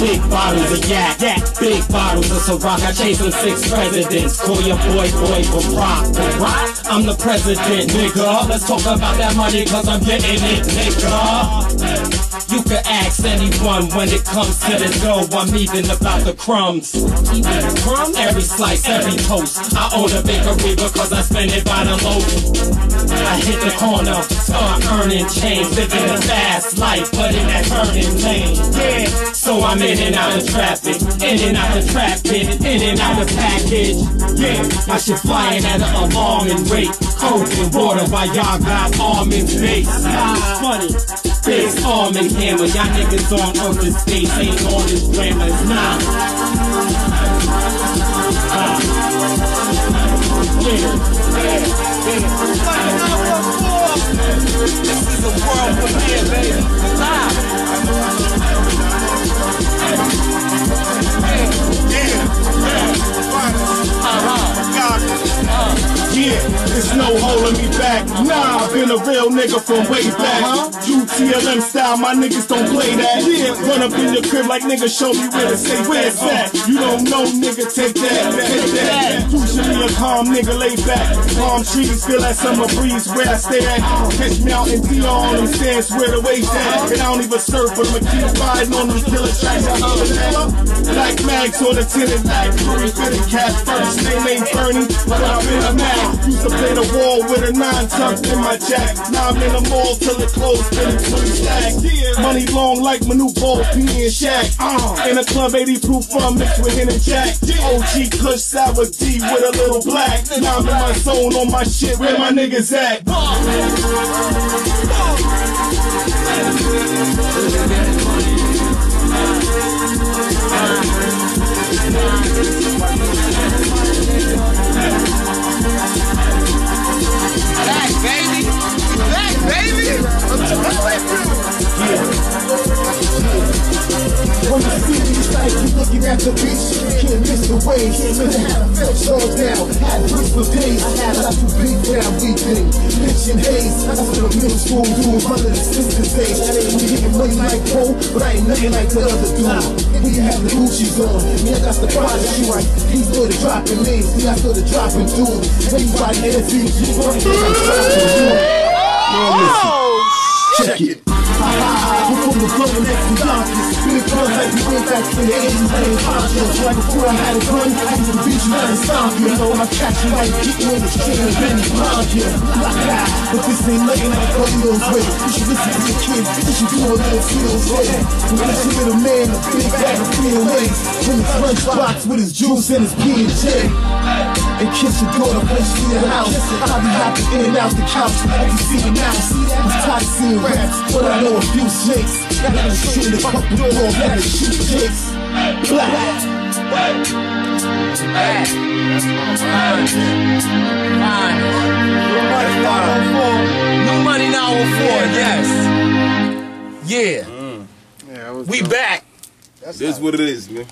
Big bottles of yak, yak. Big bottles of Ciroc. I chase them six presidents. Call your boy, boy, Barack. Barack? I'm the president, nigga. Let's talk about that money, cause I'm getting it, nigga. You can ask anyone when it comes to the dough. I'm even about the crumbs. Every slice, every toast. I own a bakery because I spend it by the loaf. I hit the corner, start earning change, living a fast life, but in that turning lane. Yeah, so I'm in and out of traffic, in and out of traffic, in and out of package. Yeah, my shit flying at an alarming rate. Coke and water while y'all got almond base. Funny. Big arm and hammer, y'all niggas on earth and space ain't on this grammar, nah. No holding me back. Nah, I've been a real nigga from way back. Uh-huh. UTLM style, my niggas don't play that. Yeah, run up in your crib like nigga, show me where to say where's that. You don't know, nigga, take that, take that. Usually a calm nigga, lay back. Palm trees feel that summer breeze where I stay at. Catch me out in DR on them stands where the waves at. And I don't even surf, but I'ma keep riding on them killer tracks. I holler that. Mags on the tinted back. Three fitted cat first name ain't Bernie, but I've been a Mac. Used to play the wall with a nine tucked in my jack. Now I'm in the mall till it closed, 20 stacks. Money long like my new ball, P and Shaq. Uh, in a club 80 proof fun mixed with Hen and Jack. OG Kush Sour D with a little black. Now I'm in my zone on my shit, where my niggas at? Back, lights, you looking at the beach, can't miss the waves. Could have felt all down, had bricks for days. I had a to beat down, weeping, pitching haze. I still middle school doing brother and sister's. I ain't hitting money like Cole, but I ain't nothing like the other dude. We have the Gucci's on, me I got the prodigy right. He's good at dropping names, me I good at dropping dudes. Everybody interviews you, I'm dropping dudes. Check it. Back to the 80s. I ain't conscious. Right before I had a gun, I used to you down and stomp you. Know I catch you like getting on the street and then block you. But this ain't nothing like Carlito's way. You should listen to your kids. You should do what little feels way. When I see a man, a big bag of feel ways. From his lunchbox with his juice and his P&J. And kiss your daughter when she in the house. I be hopping in and out the couch. I can see the mouse. It's tight seeing raps, but I know a few snakes. And I'm shooting the fuck with all that shoot jakes. Black. Back. Fine. Fine. New money 904. New money 904, yes. Yeah. Mm. Yeah, We back. This is what it is, man.